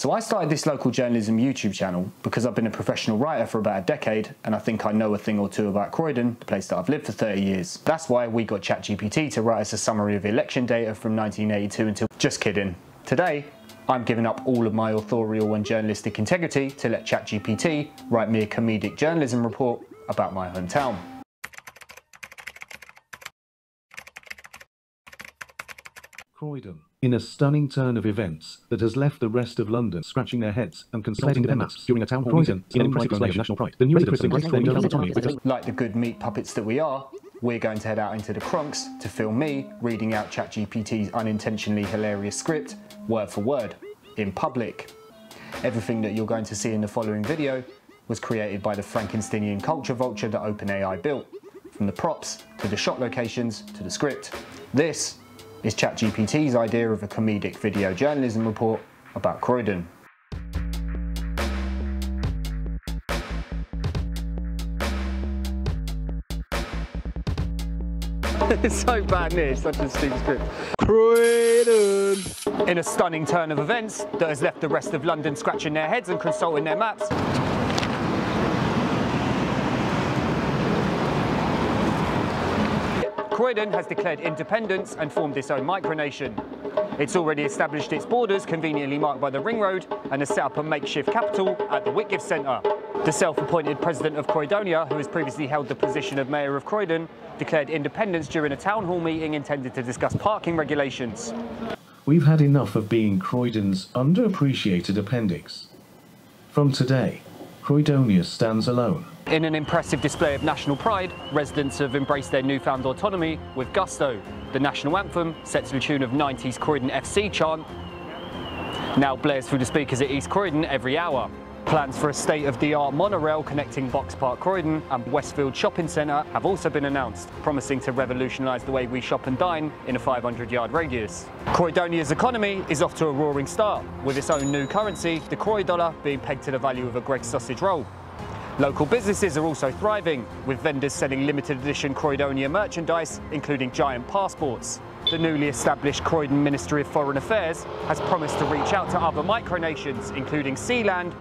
So I started this local journalism YouTube channel because I've been a professional writer for about a decade and I think I know a thing or two about Croydon, the place that I've lived for 30 years. That's why we got ChatGPT to write us a summary of election data from 1982 until... Just kidding. Today, I'm giving up all of my authorial and journalistic integrity to let ChatGPT write me a comedic journalism report about my hometown. Croydon. In a stunning turn of events that has left the rest of London scratching their heads and consulting their maps during a town hall meeting in an impressive display of national pride. The new residents embraced their new autonomy with Like the good meat puppets that we are, we're going to head out into the Cronx to film me reading out ChatGPT's unintentionally hilarious script, word for word, in public. Everything that you're going to see in the following video was created by the Frankensteinian culture vulture that OpenAI built, from the props to the shot locations to the script. This is ChatGPT's idea of a comedic video journalism report about Croydon. it's so bad, Nick. Such a stupid script. Croydon! In a stunning turn of events that has left the rest of London scratching their heads and consulting their maps, Croydon has declared independence and formed its own micronation. It's already established its borders, conveniently marked by the Ring Road, and has set up a makeshift capital at the Whitgift Centre. The self-appointed president of Croydonia, who has previously held the position of mayor of Croydon, declared independence during a town hall meeting intended to discuss parking regulations. We've had enough of being Croydon's underappreciated appendix. From today, Croydonia stands alone. In an impressive display of national pride, residents have embraced their newfound autonomy with gusto. The national anthem, set to the tune of 90s Croydon FC chant, now blares through the speakers at East Croydon every hour. Plans for a state-of-the-art monorail connecting Boxpark Croydon and Westfield Shopping Centre have also been announced, promising to revolutionise the way we shop and dine in a 500-yard radius. Croydonia's economy is off to a roaring start, with its own new currency, the Croy dollar, being pegged to the value of a Greggs sausage roll. Local businesses are also thriving, with vendors selling limited edition Croydonia merchandise, including giant passports. The newly established Croydon Ministry of Foreign Affairs has promised to reach out to other micronations, including Sealand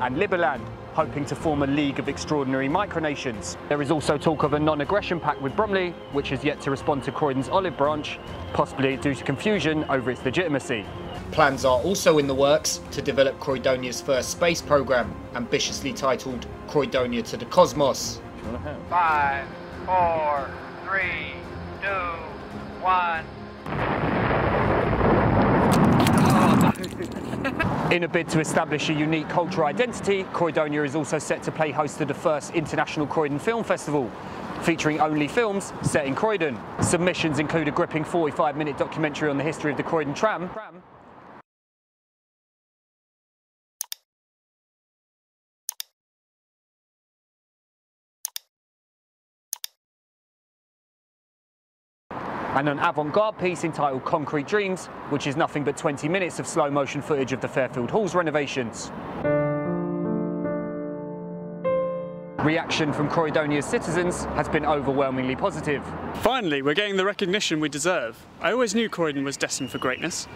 and Liberland, hoping to form a league of extraordinary micronations. There is also talk of a non-aggression pact with Bromley, which has yet to respond to Croydon's olive branch, possibly due to confusion over its legitimacy. Plans are also in the works to develop Croydonia's first space program, ambitiously titled Croydonia to the Cosmos. Five, four, three, two, one. In a bid to establish a unique cultural identity, Croydonia is also set to play host to the first International Croydon Film Festival, featuring only films set in Croydon. Submissions include a gripping 45-minute documentary on the history of the Croydon tram, and an avant-garde piece entitled Concrete Dreams, which is nothing but 20 minutes of slow motion footage of the Fairfield Halls renovations. Reaction from Croydonia's citizens has been overwhelmingly positive. Finally, we're getting the recognition we deserve. I always knew Croydon was destined for greatness.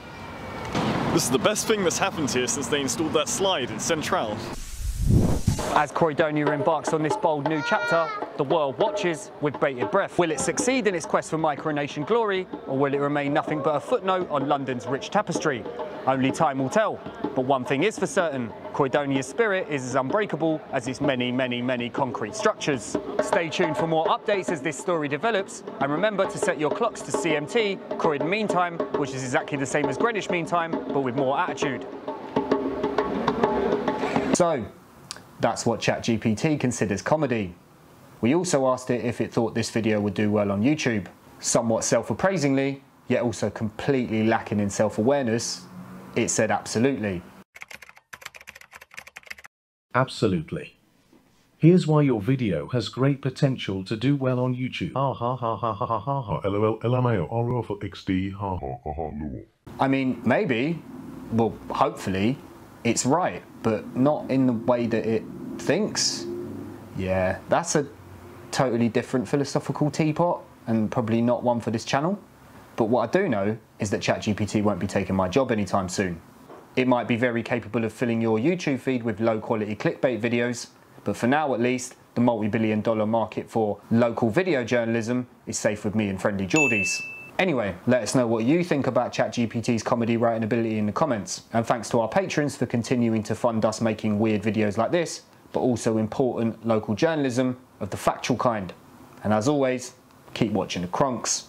This is the best thing that's happened here since they installed that slide in Central. As Croydonia embarks on this bold new chapter, the world watches with bated breath. Will it succeed in its quest for micronation glory, or will it remain nothing but a footnote on London's rich tapestry? Only time will tell. But one thing is for certain, Croydonia's spirit is as unbreakable as its many, many, many concrete structures. Stay tuned for more updates as this story develops, and remember to set your clocks to CMT, Croydon Mean Time, which is exactly the same as Greenwich Mean Time, but with more attitude. So, that's what ChatGPT considers comedy. We also asked it if it thought this video would do well on YouTube. Somewhat self-appraisingly, yet also completely lacking in self-awareness, it said absolutely. Absolutely. Here's why your video has great potential to do well on YouTube. Ha ha ha ha ha ha ha ha. LOL LMAO RL for XD ha ha ha ha. I mean, maybe, well, hopefully, it's right, but not in the way that it thinks. Yeah, that's a totally different philosophical teapot and probably not one for this channel. But what I do know is that ChatGPT won't be taking my job anytime soon. It might be very capable of filling your YouTube feed with low quality clickbait videos, but for now at least, the multi-billion dollar market for local video journalism is safe with me and friendly Geordies. Anyway, let us know what you think about ChatGPT's comedy writing ability in the comments. And thanks to our patrons for continuing to fund us making weird videos like this, but also important local journalism of the factual kind. And as always, keep watching the Cronx.